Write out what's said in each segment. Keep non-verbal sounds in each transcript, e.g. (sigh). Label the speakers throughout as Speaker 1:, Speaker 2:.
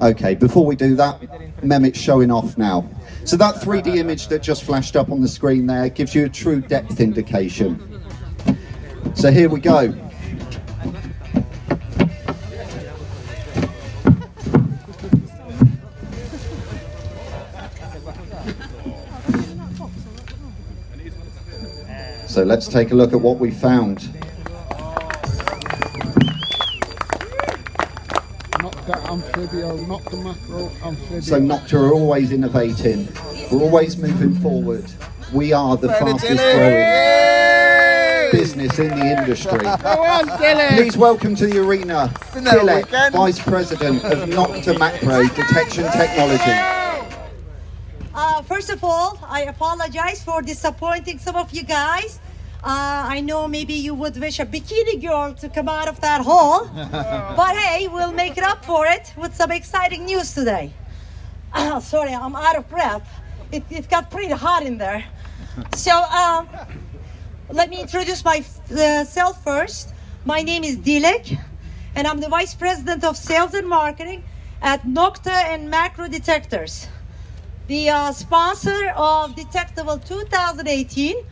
Speaker 1: Okay, before we do that, Mehmet's showing off now. So that 3D image that just flashed up on the screen there gives you a true depth indication. So here we go. So let's take a look at what we found.
Speaker 2: Nokta Anfibio, Nokta Makro Anfibio.
Speaker 1: So Nokta are always innovating. We're always moving forward. We are the fastest growing business in the industry.
Speaker 2: On,
Speaker 1: Please welcome to the arena,
Speaker 3: been
Speaker 1: Dilek. Vice President of Nokta Makro Detection Technology.
Speaker 4: Uh, first of all, I apologize for disappointing some of you guys. Uh, I know maybe you would wish a bikini girl to come out of that hole, (laughs) but hey, we'll make it up for it with some exciting news today. (coughs) sorry, I'm out of breath. It, it got pretty hot in there. So, um, let me introduce myself first. My name is Dilek, and I'm the Vice President of Sales and Marketing at Nokta and Makro Detectors the uh, sponsor of Detectival 2018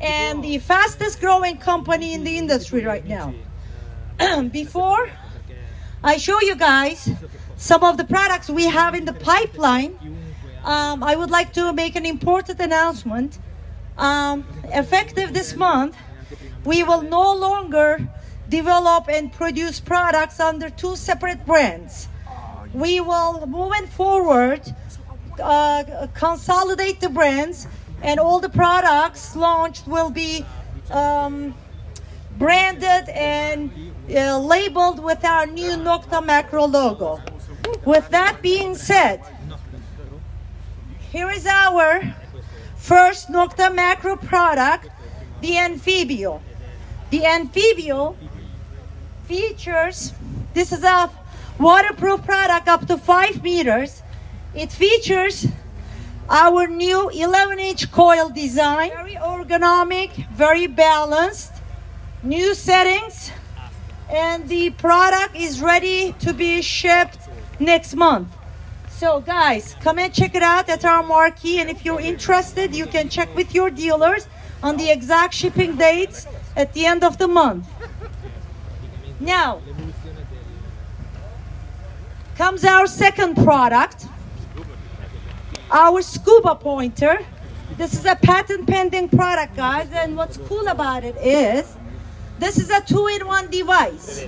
Speaker 4: and the fastest growing company in the industry right now. (clears throat) Before I show you guys some of the products we have in the pipeline, um, I would like to make an important announcement. Um, effective this month, we will no longer develop and produce products under two separate brands. We will, moving forward, uh, consolidate the brands and all the products launched will be um, branded and uh, labeled with our new Nokta Makro logo. With that being said, here is our first Nokta Makro product, the Anfibio. The Anfibio features, this is a waterproof product up to 5 meters. It features our new 11 inch coil design, very ergonomic, very balanced, new settings, and the product is ready to be shipped next month. So, guys, come and check it out at our marquee. And if you're interested, you can check with your dealers on the exact shipping dates at the end of the month. Now, comes our second product our scuba pointer. This is a patent pending product, guys, and what's cool about it is this is a two in one device.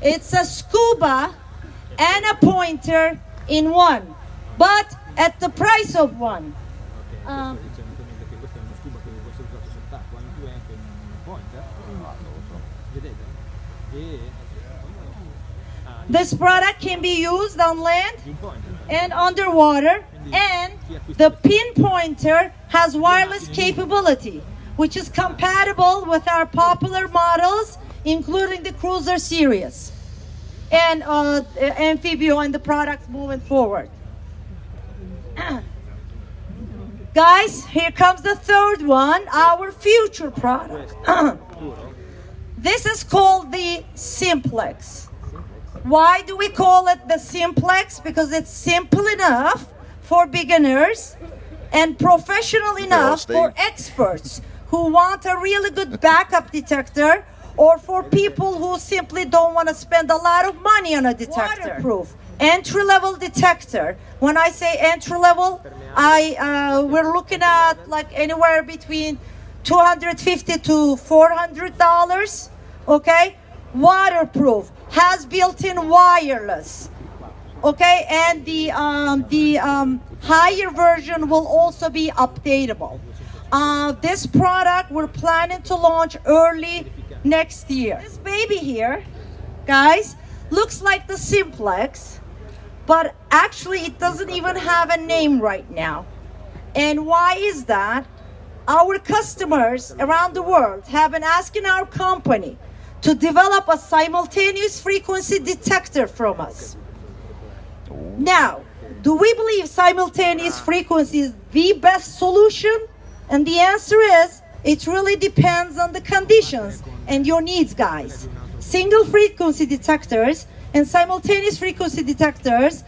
Speaker 4: It's a scuba and a pointer in one, but at the price of one. Um, this product can be used on land and underwater and the pinpointer has wireless capability which is compatible with our popular models including the Kruzer series and uh, anfibio and the products moving forward. (clears throat) Guys here comes the third one our future product. (clears throat) This is called the simplex why do we call it the simplex because it's simple enough for beginners and professional enough for experts who want a really good (laughs) backup detector or for people who simply don't want to spend a lot of money on a detector. Waterproof entry level detector. When I say entry level, I uh, we're looking at like anywhere between 250 to 400 dollars. Okay, waterproof has built-in wireless okay? And the um, the um, higher version will also be updatable. Uh, this product we're planning to launch early next year. This baby here guys looks like the simplex but actually it doesn't even have a name right now. And why is that? Our customers around the world have been asking our company to develop a simultaneous frequency detector from us now, do we believe simultaneous frequency is the best solution? And the answer is it really depends on the conditions and your needs, guys. Single frequency detectors and simultaneous frequency detectors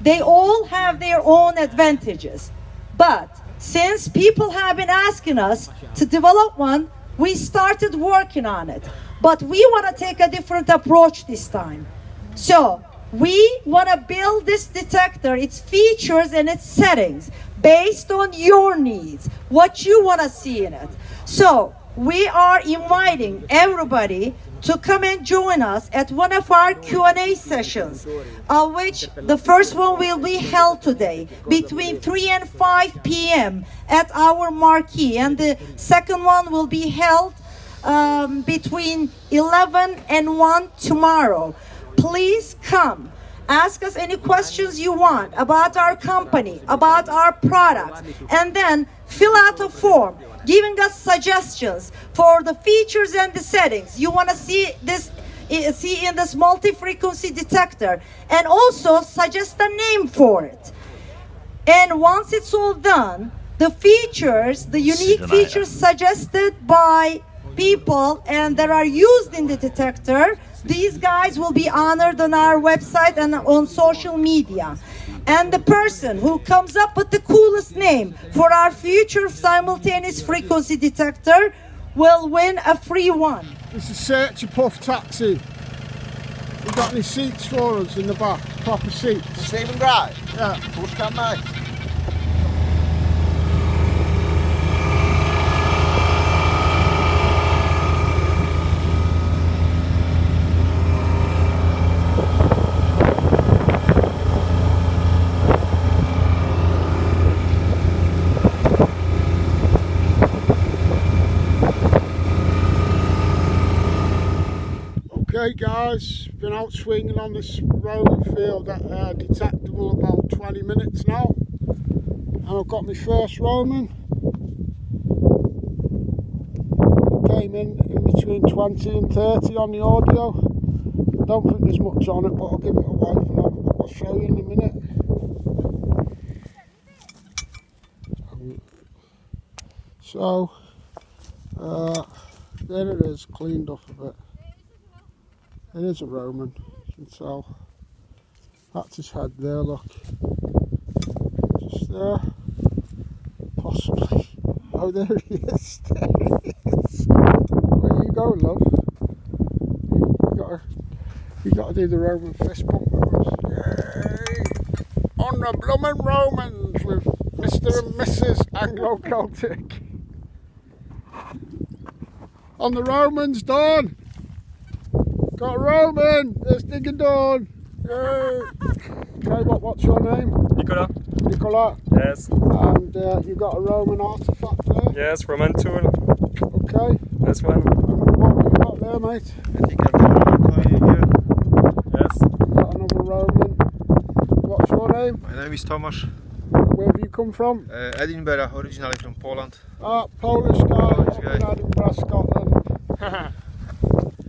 Speaker 4: they all have their own advantages. But since people have been asking us to develop one, we started working on it. But we want to take a different approach this time. So we want to build this detector, its features and its settings based on your needs, what you want to see in it. So we are inviting everybody to come and join us at one of our Q&A sessions, of which the first one will be held today between 3 and 5 p.m. at our marquee, and the second one will be held um, between 11 and 1 tomorrow. Please come. Ask us any questions you want about our company, about our products, and then fill out a form giving us suggestions for the features and the settings you want to see this see in this multi-frequency detector and also suggest a name for it and once it's all done the features the unique features suggested by people and that are used in the detector these guys will be honored on our website and on social media and the person who comes up with the coolest name for our future simultaneous frequency detector will win a free one.
Speaker 2: This is Search a Puff Taxi. You got any seats for us in the back? Proper seats?
Speaker 3: Stephen Drive?
Speaker 2: Yeah.
Speaker 3: Push can mate.
Speaker 2: Okay guys, been out swinging on this Roman field at uh, detectival about 20 minutes now and I've got my first Roman. Came in, in between 20 and 30 on the audio. Don't think there's much on it but I'll give it a wipe and I'll, I'll show you in a minute. So uh, there it is cleaned up a bit it is a Roman, you can tell. That's his head there, look. Just there. Possibly. (laughs) Oh, there he is. (laughs) There he is. Where you go, love? You gotta, you gotta do the Roman fist bump with us. Yay! On the bloomin' Romans with Mr. and Mrs. Anglo Celtic. On the Romans, Dawn! Got a Roman! There's Digging Dawn! (laughs) Yay! Okay, what, what's your name?
Speaker 5: Nicola?
Speaker 2: Nicola.
Speaker 5: Yes.
Speaker 2: And uh, you got a Roman artifact there?
Speaker 5: Yes, Roman tool.
Speaker 2: Okay.
Speaker 5: This one.
Speaker 2: And what have you got there, mate?
Speaker 3: I think I've got one coin here.
Speaker 5: Yes.
Speaker 2: You got another Roman. What's your name?
Speaker 3: My name is Tomasz.
Speaker 2: Where have you come from?
Speaker 3: Uh, Edinburgh, originally from Poland.
Speaker 2: Ah, Polish guy,
Speaker 3: Polish guy.
Speaker 2: Edinburgh, Scotland. (laughs)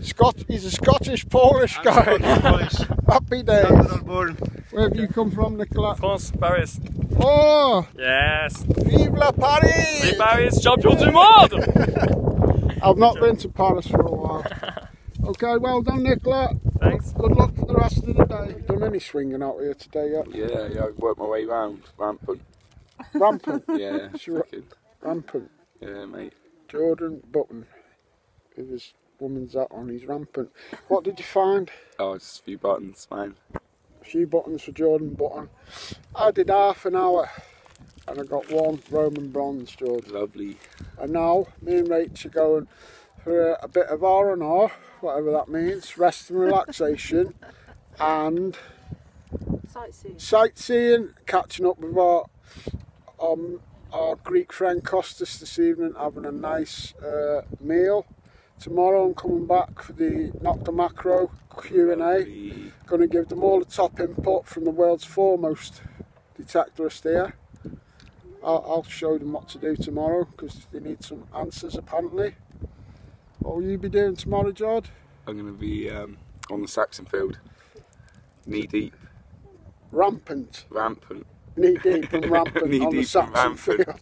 Speaker 2: Scot he's a Scottish Polish guy.
Speaker 3: Polish. (laughs)
Speaker 2: Happy days.
Speaker 3: London.
Speaker 2: Where have you come from, Nicolas?
Speaker 5: France, Paris.
Speaker 2: Oh,
Speaker 5: Yes.
Speaker 2: vive la Paris!
Speaker 5: Les Paris, champion du monde! (laughs)
Speaker 2: I've not been to Paris for a while. (laughs) Okay, well done, Nicola.
Speaker 5: Thanks.
Speaker 2: Good luck for the rest of the day. Done any swinging out here today yet?
Speaker 6: Yeah, yeah, I've worked my way round, rampant.
Speaker 2: Rampant,
Speaker 6: Yeah,
Speaker 2: Sure. rampant.
Speaker 6: Yeah, mate.
Speaker 2: Jordan Button, with his woman's hat on, he's rampant. What did you find?
Speaker 6: Oh, just a few buttons, fine.
Speaker 2: A few buttons for Jordan Button. I did half an hour and I got one Roman bronze, Jordan.
Speaker 6: Lovely.
Speaker 2: And now me and Rach are going for a, a bit of R and R, whatever that means, rest and relaxation, (laughs) and
Speaker 4: Sightseeing.
Speaker 2: sightseeing, catching up with our um, our Greek friend Costas this evening, having a nice uh, meal. Tomorrow I'm coming back for the Nokta Makro Q&A. Going to give them all the top input from the world's foremost detectorist here. I'll, I'll show them what to do tomorrow because they need some answers apparently. What will you be doing tomorrow, Jod?
Speaker 6: I'm going to be um, on the Saxon field. Knee deep,
Speaker 2: Rampant,
Speaker 6: rampant.
Speaker 2: knee deep and (laughs) rampant
Speaker 6: Knee
Speaker 2: on the
Speaker 6: deep and
Speaker 2: Saxon field.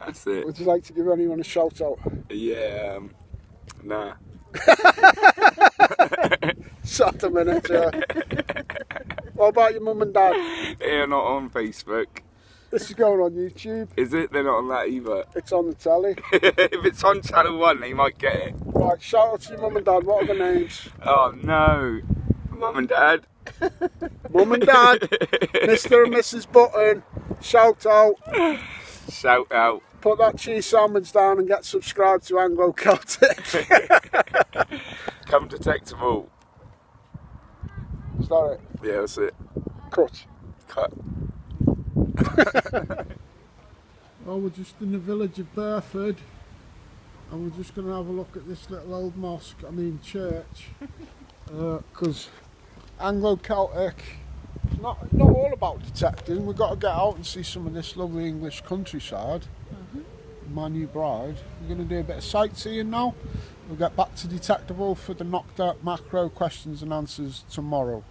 Speaker 6: That's it.
Speaker 2: Would you like to give anyone a shout out?
Speaker 6: Yeah, um, nah. (laughs)
Speaker 2: Shut a minute. What about your mum and dad?
Speaker 6: They're not on Facebook.
Speaker 2: This is going on YouTube.
Speaker 6: Is it? They're not on that either.
Speaker 2: It's on the telly. (laughs)
Speaker 6: if it's on Channel 1, they might get it.
Speaker 2: Right, shout out to your mum and dad. What are the names?
Speaker 6: Oh no. Mum and Dad. (laughs)
Speaker 2: Mum and dad, Mr. and Mrs. Button. Shout out.
Speaker 6: Shout out.
Speaker 2: Put that cheese sandwich down and get subscribed to Anglo Celtic. (laughs)
Speaker 6: Come detectival.
Speaker 2: is that it?
Speaker 6: Yeah, that's it.
Speaker 2: Cut.
Speaker 6: Cut.
Speaker 2: Well, (laughs) oh, we're just in the village of Burford and we're just going to have a look at this little old mosque, I mean church, (laughs) uh, because Anglo Celtic is not, not all about detecting. We've got to get out and see some of this lovely English countryside. My new bride. We're going to do a bit of sightseeing now. We'll get back to Detectival for the Nokta Makro questions and answers tomorrow.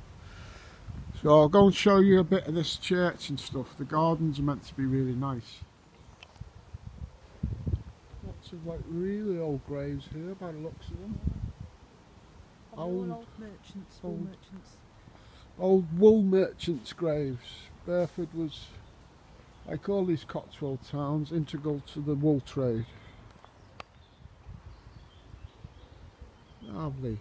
Speaker 2: So I'll go and show you a bit of this church and stuff. The gardens are meant to be really nice. Lots of like really old graves here by the looks of them. Old,
Speaker 7: old merchants, wool
Speaker 2: old-
Speaker 7: merchants.
Speaker 2: old wool merchants' graves. Burford was, like all these Cotswold towns, integral to the wool trade. Lovely.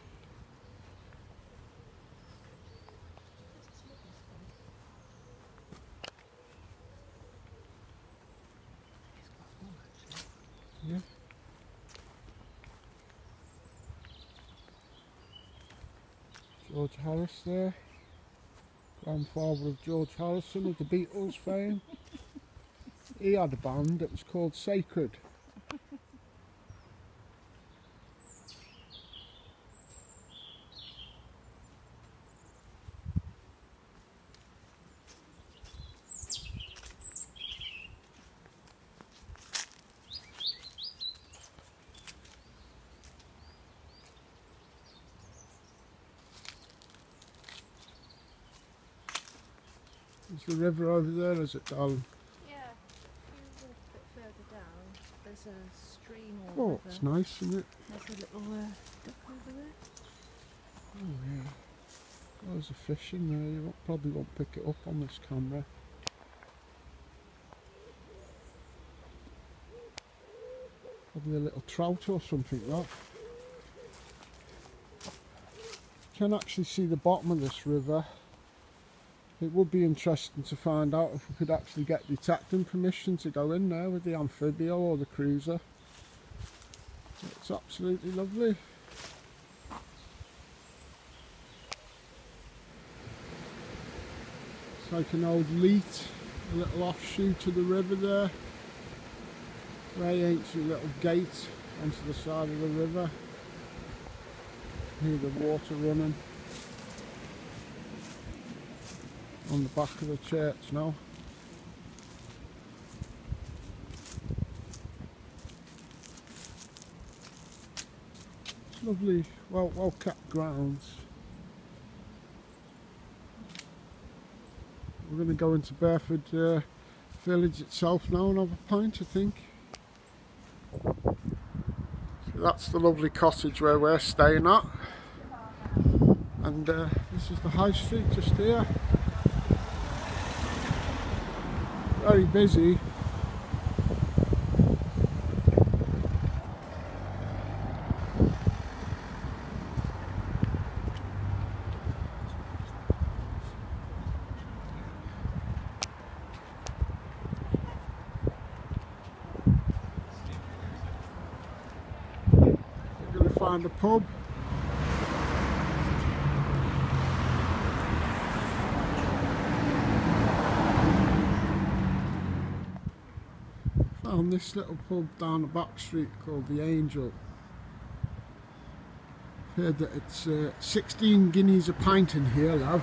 Speaker 2: George Harris there. Grandfather of George Harrison of the Beatles fame. (laughs) He had a band that was called Sacred. Is the river over there, is it, darling?
Speaker 7: Yeah, if you walk a bit further down, a stream or
Speaker 2: Oh,
Speaker 7: river.
Speaker 2: it's nice, isn't it?
Speaker 7: There's a little uh, duck over there.
Speaker 2: Oh, yeah. There's a fish in there. You won't, probably won't pick it up on this camera. Probably a little trout or something like that. Can actually see the bottom of this river. It would be interesting to find out if we could actually get detecting permission to go in there with the amphibia or the Kruzer. It's absolutely lovely. It's like an old leat, a little offshoot of the river there. Very ancient little gate onto the side of the river. Hear the water running. On the back of the church now. Lovely, well well kept grounds. We're going to go into Burford uh, village itself now and have a pint, I think. So that's the lovely cottage where we're staying at. And uh, this is the high street just here. Very busy. We're going to find a pub. Found this little pub down the back street called the Angel. Heard that it's uh, 16 guineas a pint in here, love.